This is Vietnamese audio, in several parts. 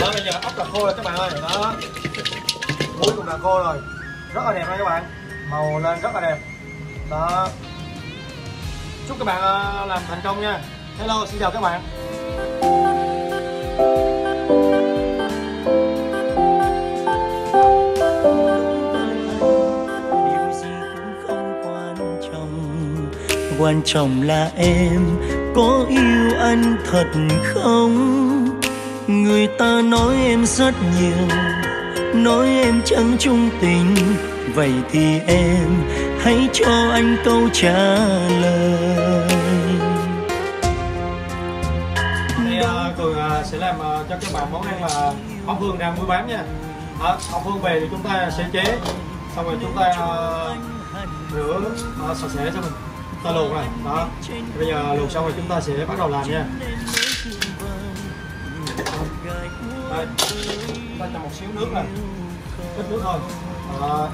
đó, bây giờ ốc là khô rồi các bạn ơi. Đó. Muối cũng đã khô rồi. Rất là đẹp nha các bạn. Màu lên rất là đẹp. Đó. Chúc các bạn ờ, làm thành công nha. Hello, xin chào các bạn. Quan trọng là em có yêu anh thật không? Người ta nói em rất nhiều nói em chẳng trung tình. Vậy thì em hãy cho anh câu trả lời. Đây uh, à, Cường uh, sẽ làm uh, cho các bạn món ăn là ốc hương đang muối bám nha. À, ốc hương về thì chúng ta sẽ chế. Xong rồi chúng ta rửa sạch sẽ cho mình. Ta luộc này đó. Bây giờ luộc xong rồi chúng ta sẽ bắt đầu làm nha. Đây, ta cho một xíu nước này ít nước thôi đó.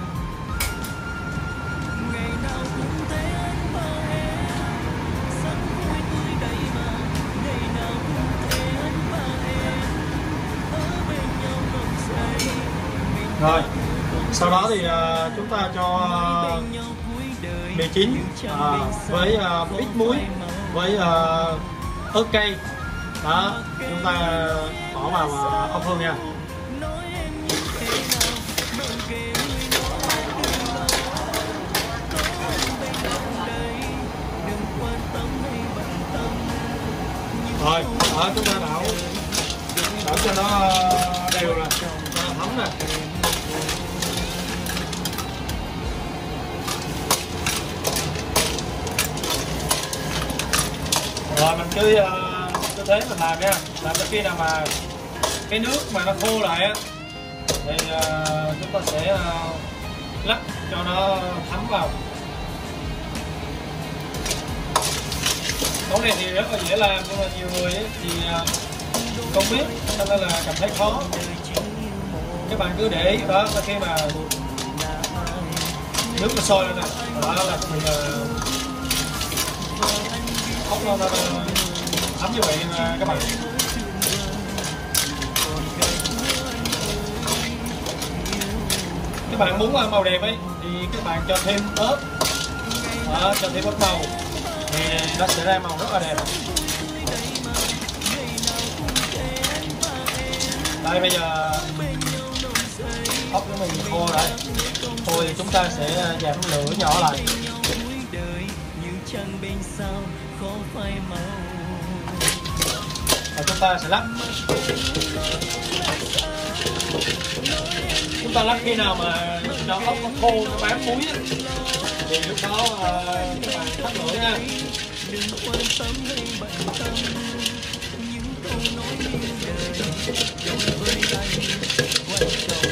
rồi sau đó thì ờ, chúng ta cho ờ, mì chín ờ, với ờ, ít muối với ờ, ớt cay đó chúng ta bỏ vào à, ờ, ốc hương nha. Rồi đó chúng ta đảo đảo cho nó đều nè cho nó thấm nè. Rồi mình cứ uh, cứ thế mình làm nha. Làm cho khi nào mà cái nước mà nó khô lại á thì uh, chúng ta sẽ ờ, uh, lắc cho nó thấm vào. Món này thì rất là dễ làm nhưng mà nhiều người ấy thì uh, không biết cho nên là cảm thấy khó. Các bạn cứ để ý đó là khi mà nước nó sôi lên này đó là thì là ốc nó, nó, nó thấm như vậy à, các bạn. Các bạn muốn à, màu đẹp ấy thì các bạn cho thêm ớt. Đó, cho thêm ớt màu. Thì nó sẽ ra màu rất là đẹp. Đây bây giờ ốc của mình khô rồi. Thôi chúng ta sẽ à, giảm lửa nhỏ lại và chúng ta sẽ lắc. Chúng ta lắc khi nào mà nó ốc nó khô nó bám muối á, thì lúc đó ờ, các bạn tắt lửa nha.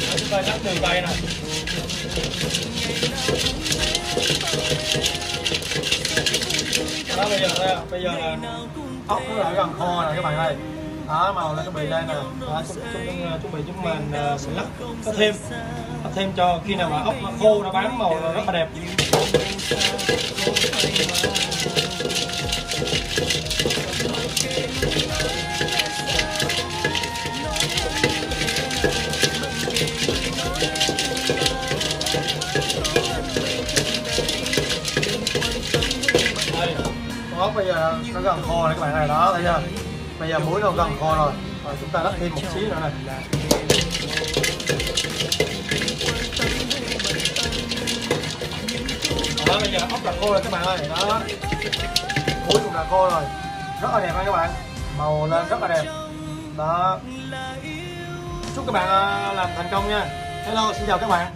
Đó, chúng ta lắc từ tay này đó bây giờ đây bây giờ là ốc nó đã gần kho rồi các bạn ơi. Đó màu nó chuẩn bị đây nè. Đó, ờ, chuẩn bị chúng mình ờ, sẽ lắp có thêm. Lắp thêm cho khi nào mà ốc nó khô nó bám màu rất là đẹp. Con ốc bây giờ nó gần kho này, các bạn này, đó, thấy chưa? Bây giờ muối nó gần kho rồi. Rồi, chúng ta đắp thêm một xíu nữa này. Đó, bây giờ ốc là khô rồi, các bạn ơi. Đó. Muối cũng là khô rồi. Rất là đẹp anh các bạn. Màu lên rất là đẹp. Đó. Chúc các bạn ờ, làm thành công nha. Hello, xin chào các bạn.